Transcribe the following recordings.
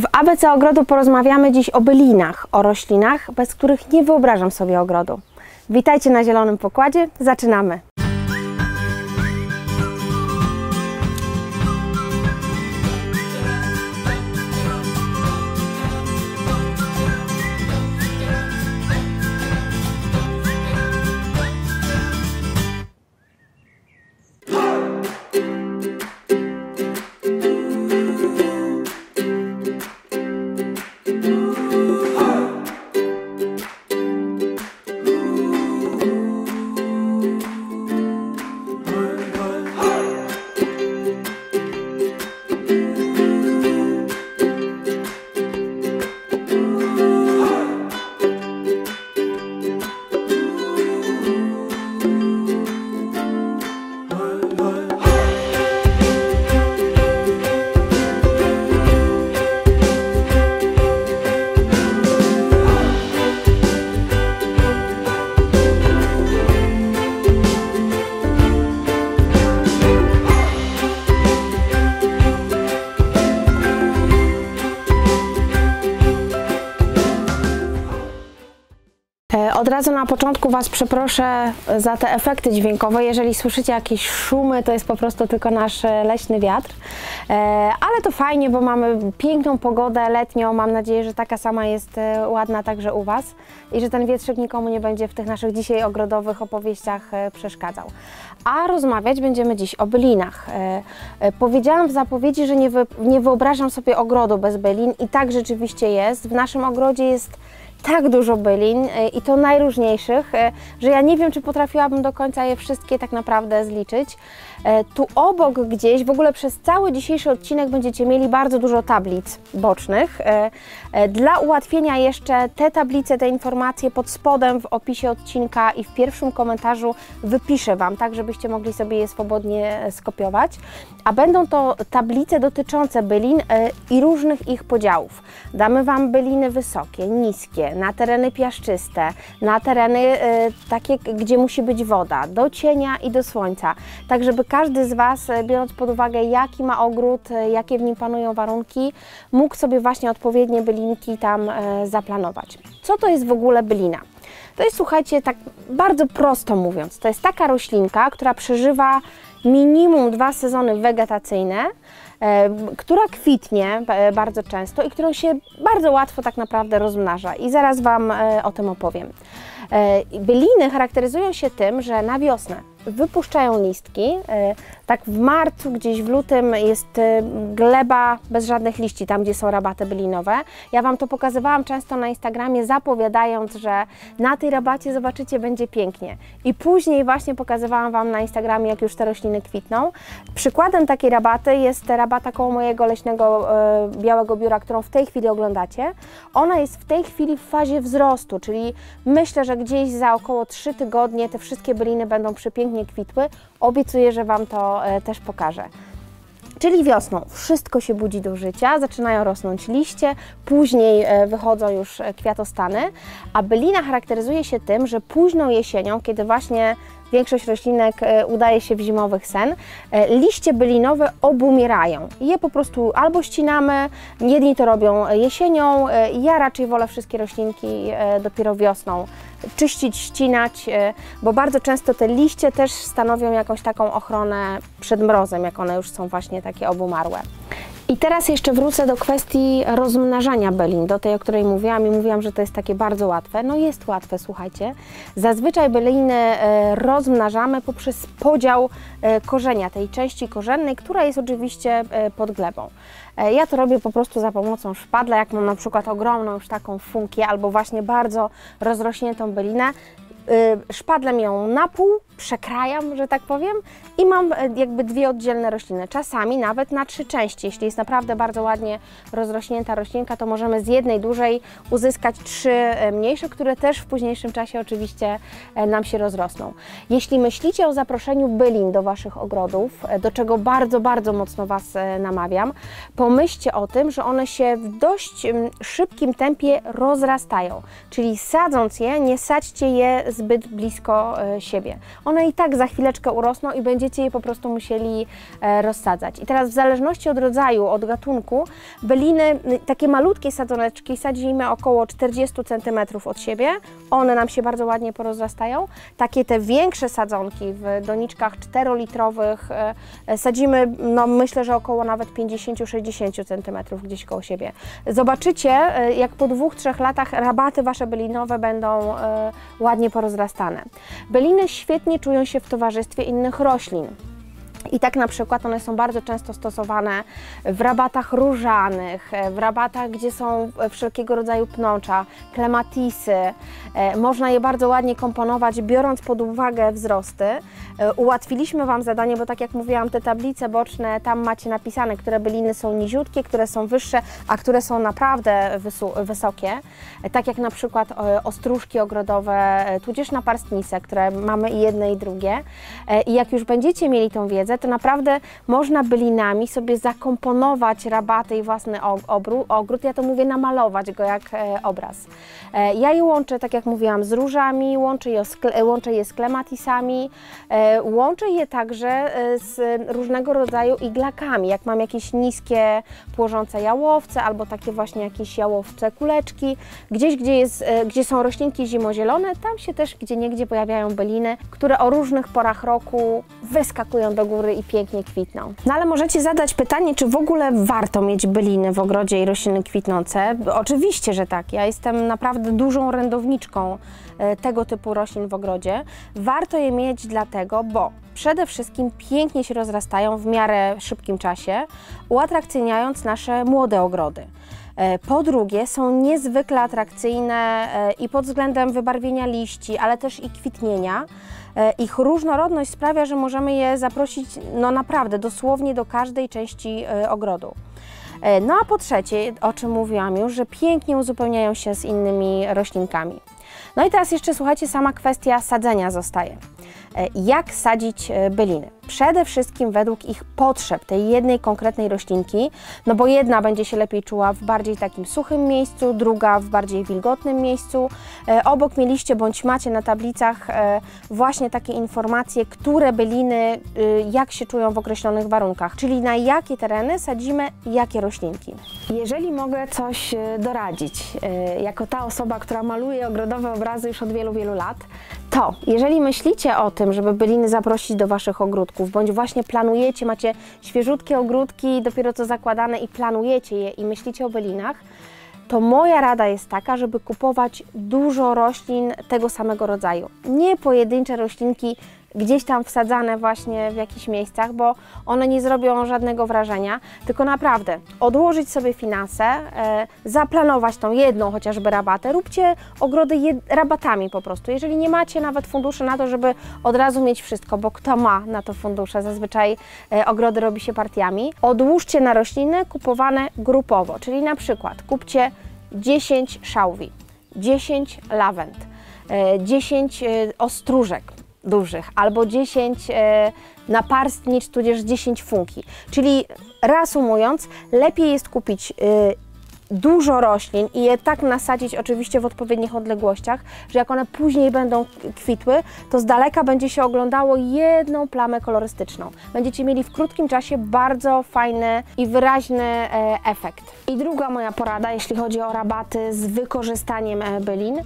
W ABC Ogrodu porozmawiamy dziś o bylinach, o roślinach, bez których nie wyobrażam sobie ogrodu. Witajcie na Zielonym Pokładzie, zaczynamy! Razu na początku Was przeproszę za te efekty dźwiękowe. Jeżeli słyszycie jakieś szumy, to jest po prostu tylko nasz e, leśny wiatr. E, Ale to fajnie, bo mamy piękną pogodę letnią. Mam nadzieję, że taka sama jest e, ładna także u Was i że ten wietrzyk nikomu nie będzie w tych naszych dzisiaj ogrodowych opowieściach przeszkadzał. A rozmawiać będziemy dziś o bylinach. Powiedziałam w zapowiedzi, że nie wyobrażam sobie ogrodu bez bylin i tak rzeczywiście jest. W naszym ogrodzie jest tak dużo bylin i to najróżniejszych, e, że ja nie wiem, czy potrafiłabym do końca je wszystkie tak naprawdę zliczyć. E, Tu obok gdzieś, w ogóle przez cały dzisiejszy odcinek będziecie mieli bardzo dużo tablic bocznych. E, Dla ułatwienia jeszcze te tablice, te informacje pod spodem w opisie odcinka i w pierwszym komentarzu wypiszę Wam, tak żebyście mogli sobie je swobodnie skopiować. A będą to tablice dotyczące bylin i różnych ich podziałów. Damy Wam byliny wysokie, niskie, na tereny piaszczyste, na tereny e, takie, gdzie musi być woda, do cienia i do słońca, tak żeby każdy z Was, e, biorąc pod uwagę jaki ma ogród, e, jakie w nim panują warunki, mógł sobie właśnie odpowiednie bylinki tam zaplanować. Co to jest w ogóle bylina? To jest, słuchajcie, tak bardzo prosto mówiąc, to jest taka roślinka, która przeżywa minimum dwa sezony wegetacyjne, która kwitnie e, bardzo często i którą się bardzo łatwo tak naprawdę rozmnaża. I zaraz Wam e, o tym opowiem. E, Byliny charakteryzują się tym, że na wiosnę wypuszczają listki. e, Tak w marcu, gdzieś w lutym jest e, gleba bez żadnych liści, tam gdzie są rabaty bylinowe. Ja Wam to pokazywałam często na Instagramie, zapowiadając, że na tej rabacie zobaczycie, będzie pięknie. I później właśnie pokazywałam Wam na Instagramie, jak już te rośliny kwitną. Przykładem takiej rabaty jest rabata koło mojego leśnego e, białego biura, którą w tej chwili oglądacie. Ona jest w tej chwili w fazie wzrostu, czyli myślę, że gdzieś za około 3 tygodnie te wszystkie byliny będą przepięknie kwitły. Obiecuję, że Wam to e, też pokażę. Czyli wiosną wszystko się budzi do życia, zaczynają rosnąć liście, później e, wychodzą już e, kwiatostany, a bylina charakteryzuje się tym, że późną jesienią, kiedy właśnie większość roślinek e, udaje się w zimowych sen, e, liście bylinowe obumierają. Je po prostu albo ścinamy, jedni to robią jesienią, e, ja raczej wolę wszystkie roślinki dopiero wiosną czyścić, ścinać, bo bardzo często te liście też stanowią jakąś taką ochronę przed mrozem, jak one już są właśnie takie obumarłe. I teraz jeszcze wrócę do kwestii rozmnażania bylin, do tej, o której mówiłam i mówiłam, że to jest takie bardzo łatwe. No jest łatwe, słuchajcie. Zazwyczaj byliny e, rozmnażamy poprzez podział e, korzenia, tej części korzennej, która jest oczywiście e, pod glebą. Ja to robię po prostu za pomocą szpadla, jak mam na przykład ogromną już taką funkię albo właśnie bardzo rozrośniętą bylinę. Y, szpadlem ją na pół, przekrajam, że tak powiem i mam e, jakby dwie oddzielne rośliny. Czasami nawet na trzy części. Jeśli jest naprawdę bardzo ładnie rozrośnięta roślinka, to możemy z jednej dużej uzyskać trzy e, mniejsze, które też w późniejszym czasie oczywiście nam się rozrosną. Jeśli myślicie o zaproszeniu bylin do Waszych ogrodów, do czego bardzo, bardzo mocno Was namawiam, pomyślcie o tym, że one się w dość mm, szybkim tempie rozrastają. Czyli sadząc je, nie sadźcie je z zbyt blisko e, siebie. One i tak za chwileczkę urosną i będziecie je po prostu musieli e, rozsadzać. I teraz w zależności od rodzaju, od gatunku, byliny, takie malutkie sadzoneczki sadzimy około 40 cm od siebie. One nam się bardzo ładnie porozrastają. Takie te większe sadzonki w doniczkach 4-litrowych e, sadzimy, no myślę, że około nawet 50-60 cm gdzieś koło siebie. Zobaczycie, jak po dwóch, trzech latach rabaty Wasze bylinowe będą ładnie porozrastane. Byliny świetnie czują się w towarzystwie innych roślin. I tak na przykład one są bardzo często stosowane w rabatach różanych, w rabatach, gdzie są wszelkiego rodzaju pnącza, klematisy. E, można je bardzo ładnie komponować, biorąc pod uwagę wzrosty. E, ułatwiliśmy Wam zadanie, bo tak jak mówiłam, te tablice boczne, tam macie napisane, które byliny są niziutkie, które są wyższe, a które są naprawdę wysokie. E, tak jak na przykład ostróżki ogrodowe, tudzież naparstnice, które mamy i jedne i drugie. I jak już będziecie mieli tą wiedzę, to naprawdę można bylinami sobie zakomponować rabaty i własny ogród. Ja to mówię namalować go jak obraz. Ja je łączę, tak jak mówiłam, z różami, łączę je, łączę je z klematisami, e, łączę je także e, z różnego rodzaju iglakami. Jak mam jakieś niskie, płożące jałowce albo takie właśnie jakieś jałowce kuleczki, gdzieś, gdzie, jest, e, gdzie są roślinki zimozielone, tam się też gdzie niegdzie pojawiają byliny, które o różnych porach roku wyskakują do góry i pięknie kwitną. No ale możecie zadać pytanie, czy w ogóle warto mieć byliny w ogrodzie i rośliny kwitnące? Oczywiście, że tak. Ja jestem naprawdę dużą rędowniczką e, tego typu roślin w ogrodzie. Warto je mieć dlatego, bo przede wszystkim pięknie się rozrastają w miarę szybkim czasie, uatrakcyjniając nasze młode ogrody. E, po drugie, są niezwykle atrakcyjne e, i pod względem wybarwienia liści, ale też i kwitnienia. Ich różnorodność sprawia, że możemy je zaprosić no naprawdę dosłownie do każdej części ogrodu. E, no a po trzecie, o czym mówiłam już, że pięknie uzupełniają się z innymi roślinkami. No i teraz jeszcze słuchajcie, sama kwestia sadzenia zostaje. E, jak sadzić e, byliny? Przede wszystkim według ich potrzeb, tej jednej konkretnej roślinki, no bo jedna będzie się lepiej czuła w bardziej takim suchym miejscu, druga w bardziej wilgotnym miejscu. E, obok mieliście bądź macie na tablicach właśnie takie informacje, które byliny jak się czują w określonych warunkach, czyli na jakie tereny sadzimy jakie roślinki. Jeżeli mogę coś doradzić, jako ta osoba, która maluje ogrodowe obrazy już od wielu, wielu lat, to jeżeli myślicie o tym, żeby byliny zaprosić do Waszych ogródków, bądź właśnie planujecie, macie świeżutkie ogródki, dopiero co zakładane i planujecie je i myślicie o bylinach, to moja rada jest taka, żeby kupować dużo roślin tego samego rodzaju. Nie pojedyncze roślinki gdzieś tam wsadzane właśnie w jakichś miejscach, bo one nie zrobią żadnego wrażenia, tylko naprawdę odłożyć sobie finanse, e, zaplanować tą jedną chociażby rabatę, róbcie ogrody rabatami po prostu. Jeżeli nie macie nawet funduszy na to, żeby od razu mieć wszystko, bo kto ma na to fundusze, zazwyczaj e, ogrody robi się partiami, odłóżcie na rośliny kupowane grupowo, czyli na przykład kupcie 10 szałwi, 10 lawend, 10 e, ostróżek, dużych, albo 10 e, naparstnic, tudzież 10 funki. Czyli reasumując, lepiej jest kupić e, dużo roślin i je tak nasadzić oczywiście w odpowiednich odległościach, że jak one później będą kwitły, to z daleka będzie się oglądało jedną plamę kolorystyczną. Będziecie mieli w krótkim czasie bardzo fajny i wyraźny e, efekt. I druga moja porada, jeśli chodzi o rabaty z wykorzystaniem e, bylin,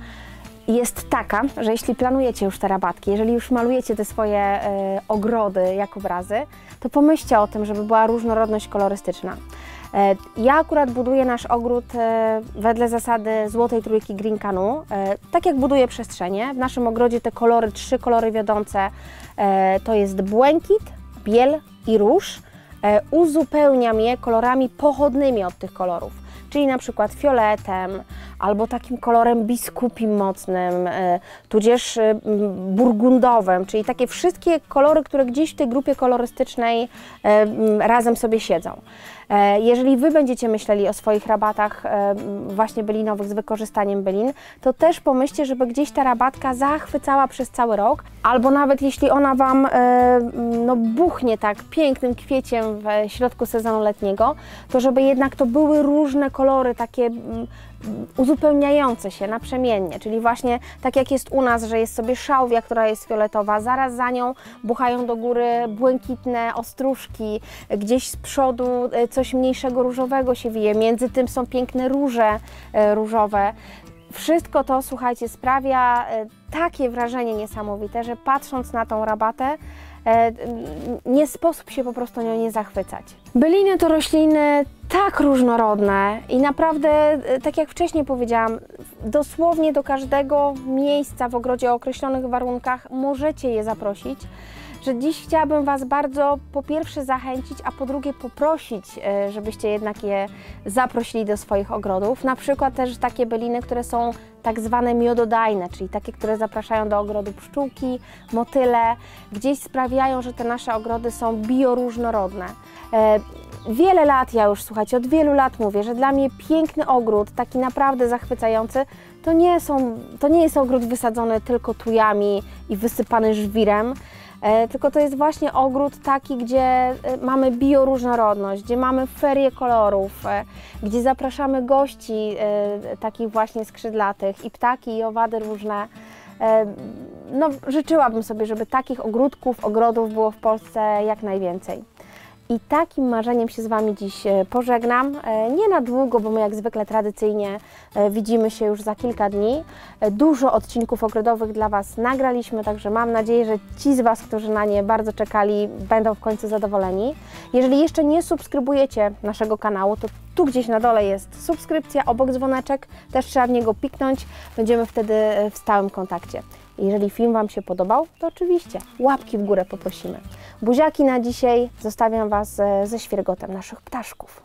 jest taka, że jeśli planujecie już te rabatki, jeżeli już malujecie te swoje e, ogrody jak obrazy, to pomyślcie o tym, żeby była różnorodność kolorystyczna. E, ja akurat buduję nasz ogród e, wedle zasady złotej trójki Green Canu, tak jak buduję przestrzenie. W naszym ogrodzie te kolory, trzy kolory wiodące to jest błękit, biel i róż. Uzupełniam je kolorami pochodnymi od tych kolorów czyli na przykład fioletem albo takim kolorem biskupim mocnym, e, tudzież e, burgundowym, czyli takie wszystkie kolory, które gdzieś w tej grupie kolorystycznej e, razem sobie siedzą. Jeżeli Wy będziecie myśleli o swoich rabatach właśnie bylinowych z wykorzystaniem bylin, to też pomyślcie, żeby gdzieś ta rabatka zachwycała przez cały rok, albo nawet jeśli ona Wam no, buchnie tak pięknym kwieciem w środku sezonu letniego, to żeby jednak to były różne kolory, takie mm, uzupełniające się naprzemiennie, czyli właśnie tak jak jest u nas, że jest sobie szałwia, która jest fioletowa, zaraz za nią buchają do góry błękitne ostróżki, gdzieś z przodu e, coś mniejszego różowego się wije, między tym są piękne róże e, różowe. Wszystko to, słuchajcie, sprawia e, takie wrażenie niesamowite, że patrząc na tą rabatę, nie sposób się po prostu nią nie zachwycać. Byliny to rośliny tak różnorodne i naprawdę, e, tak jak wcześniej powiedziałam, dosłownie do każdego miejsca w ogrodzie o określonych warunkach możecie je zaprosić. Że dziś chciałabym Was bardzo po pierwsze zachęcić, a po drugie poprosić, e, żebyście jednak je zaprosili do swoich ogrodów. Na przykład też takie byliny, które są tak zwane miododajne, czyli takie, które zapraszają do ogrodu pszczółki, motyle, gdzieś sprawiają, że te nasze ogrody są bioróżnorodne. E, Wiele lat, ja już słuchajcie, od wielu lat mówię, że dla mnie piękny ogród, taki naprawdę zachwycający, to nie, są, to nie jest ogród wysadzony tylko tujami i wysypany żwirem, tylko to jest właśnie ogród taki, gdzie e, mamy bioróżnorodność, gdzie mamy ferie kolorów, e, gdzie zapraszamy gości e, takich właśnie skrzydlatych i ptaki, i owady różne. E, No, życzyłabym sobie, żeby takich ogródków, ogrodów było w Polsce jak najwięcej. I takim marzeniem się z Wami dziś e, pożegnam. E, Nie na długo, bo my jak zwykle tradycyjnie e, widzimy się już za kilka dni. Dużo odcinków ogrodowych dla Was nagraliśmy, także mam nadzieję, że ci z Was, którzy na nie bardzo czekali, będą w końcu zadowoleni. Jeżeli jeszcze nie subskrybujecie naszego kanału, to tu gdzieś na dole jest subskrypcja, obok dzwoneczek, też trzeba w niego piknąć. Będziemy wtedy w stałym kontakcie. Jeżeli film Wam się podobał, to oczywiście łapki w górę poprosimy. Buziaki na dzisiaj. Zostawiam Was e, ze świergotem naszych ptaszków.